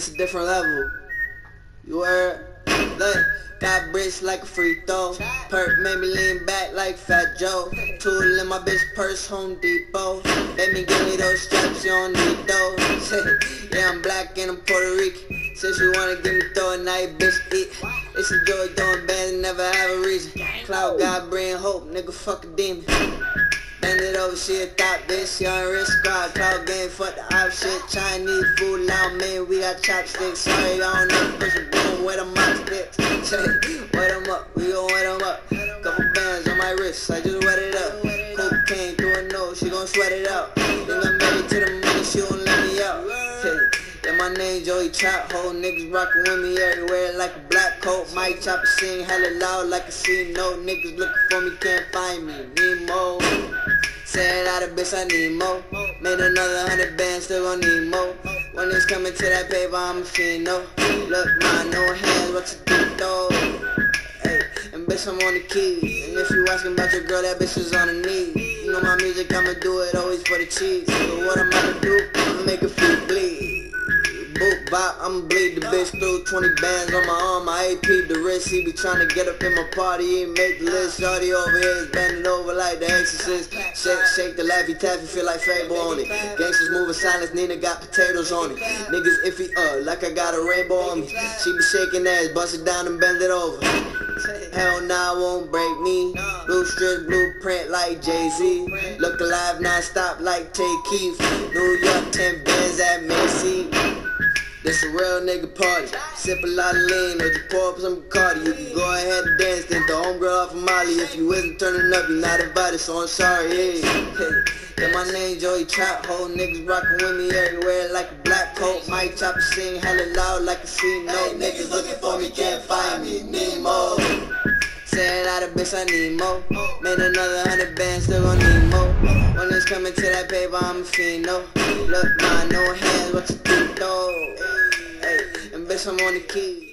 It's a different level. You heard? Look, got bricks like a free throw. Perk made me lean back like Fat Joe. Tool in my bitch purse, Home Depot. Let me give me those straps, you don't need those. yeah, I'm black and I'm Puerto Rican. Since you wanna give me throw a night, bitch, eat. It's a joy doing bands, never have a reason. Cloud God bring hope, nigga, fuck a demon. Bend it over, she a thought, bitch, she risk squad, cloud game, fuck the op shit, Chinese food, loud man, we got chopsticks, sorry, I don't know, push it, boom, wet them up, sticks, wet them up, we gon' wet them up, couple bands on my wrist, I just wet it up, cocaine through her nose, she gon' sweat it out, think I'm married to the money, she won't let me out, yeah, my name Joey Chop, whole niggas rockin' with me everywhere like a black coat, Mike Chopper sing hella loud like a C note, niggas looking for me, can't find me, Nemo. Said out of bitch, I need more. Made another hundred bands, still gon' need more. When it's coming to that paper, I'm a fiend, no. Look, my no hands, what you do, though? Hey, and bitch, I'm on the keys. And if you asking about your girl, that bitch is on her knees. You know my music, I'ma do it always for the cheese. So what I'm to do, I'ma make it feel bleed. Boop bop, I'ma bleed the bitch through 20 bands on my arm, I AP the wrist He be trying to get up in my party, he make the list Shorty over here is bending over like the exorcist Shake, shake the laffy taffy, feel like Fable on it Gangsters moving silence, Nina got potatoes on it Niggas iffy, uh, like I got a rainbow on me She be shaking ass, bust it down and bend it over Hell nah, won't break me. Blue strip, blueprint like Jay-Z. Look alive, non-stop like Tay Keith. New York, 10 bands at Macy. This a real nigga party. Sip a lot of lean, or you pour up some Bacardi. You can go ahead and dance, then the homegirl off of Molly. If you isn't turning up, you're not invited, so I'm sorry. Yeah, yeah my name Joey Trap, whole niggas rockin' with me everywhere like a black coat. Mike Chopper sing hella loud like a C note. Niggas looking for me, can't find me, Nemo. Said out of bitch, I need more. Made another hundred bands, still gon' need more. When it's coming to that paper, I'm a fiend, no. Look, my no hands, what you do, though? Bitch, I'm on the key.